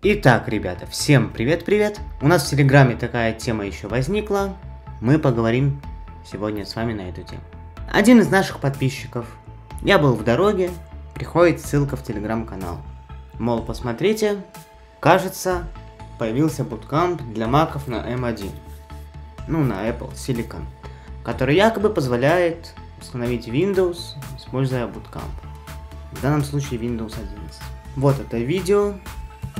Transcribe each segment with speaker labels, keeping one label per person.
Speaker 1: Итак, ребята, всем привет-привет. У нас в Телеграме такая тема еще возникла. Мы поговорим сегодня с вами на эту тему. Один из наших подписчиков, я был в дороге, приходит ссылка в Телеграм-канал. Мол, посмотрите, кажется, появился буткамп для маков на M1. Ну, на Apple Silicon. Который якобы позволяет установить Windows, используя буткамп. В данном случае Windows 11. Вот это видео,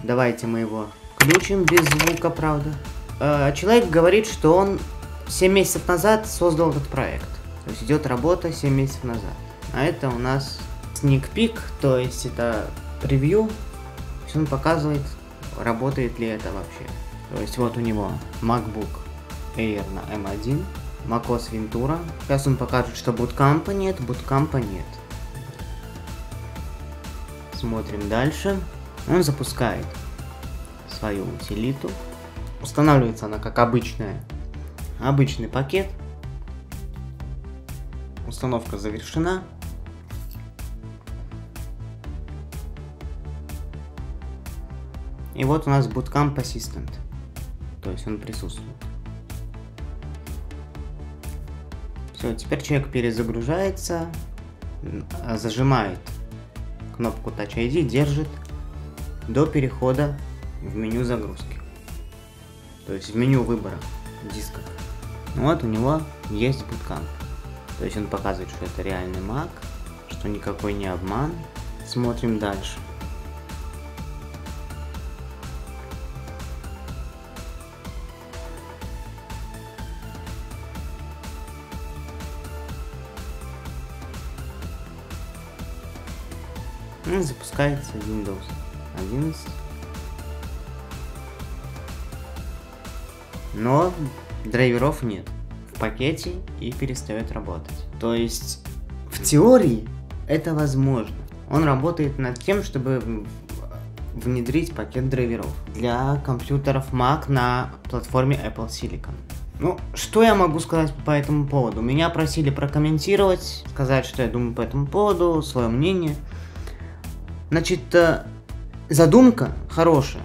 Speaker 1: Давайте мы его включим без звука, правда. Э, человек говорит, что он 7 месяцев назад создал этот проект. То есть идет работа 7 месяцев назад. А это у нас sneak peek, то есть это превью. То есть он показывает, работает ли это вообще. То есть вот у него MacBook Air на M1, macOS Ventura. Сейчас он покажет, что буткампа нет, буткампа нет. Смотрим дальше. Он запускает свою утилиту. Устанавливается она как обычная, обычный пакет. Установка завершена. И вот у нас Bootcamp Assistant. То есть он присутствует. Все, теперь человек перезагружается, зажимает кнопку Touch ID, держит до перехода в меню загрузки. То есть в меню выбора диска. Ну вот у него есть Bootcamp. То есть он показывает, что это реальный Mac, что никакой не обман. Смотрим дальше. Ну, запускается Windows 11. Но драйверов нет в пакете и перестает работать. То есть в теории это возможно. Он работает над тем, чтобы внедрить пакет драйверов для компьютеров Mac на платформе Apple Silicon. Ну, что я могу сказать по этому поводу? Меня просили прокомментировать, сказать, что я думаю по этому поводу, свое мнение. Значит, э, Задумка хорошая.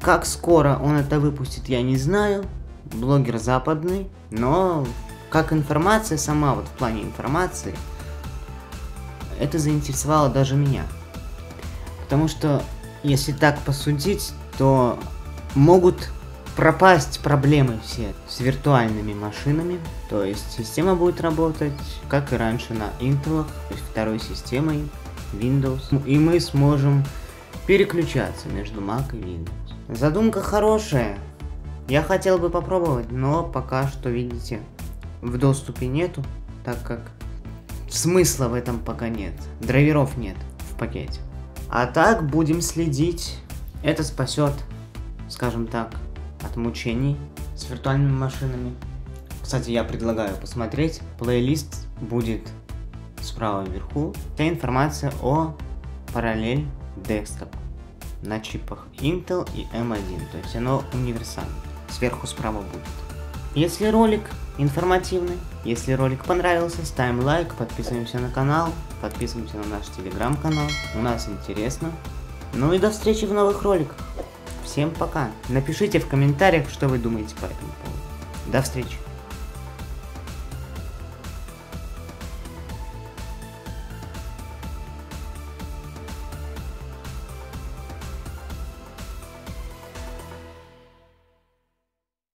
Speaker 1: Как скоро он это выпустит, я не знаю. Блогер западный, но как информация сама, вот в плане информации, это заинтересовало даже меня. Потому что, если так посудить, то могут пропасть проблемы все с виртуальными машинами. То есть система будет работать, как и раньше, на Intel, то есть второй системой Windows. И мы сможем переключаться между Mac и Windows. Задумка хорошая. Я хотел бы попробовать, но пока что, видите, в доступе нету, так как смысла в этом пока нет. Драйверов нет в пакете. А так будем следить. Это спасет, скажем так, от мучений с виртуальными машинами. Кстати, я предлагаю посмотреть. Плейлист будет справа вверху. Вся информация о параллель десктоп на чипах Intel и M1, то есть оно универсальное. Сверху справа будет. Если ролик информативный, если ролик понравился, ставим лайк, подписываемся на канал, подписываемся на наш телеграм-канал, у нас интересно. Ну и до встречи в новых роликах. Всем пока. Напишите в комментариях, что вы думаете по этому поводу. До встречи.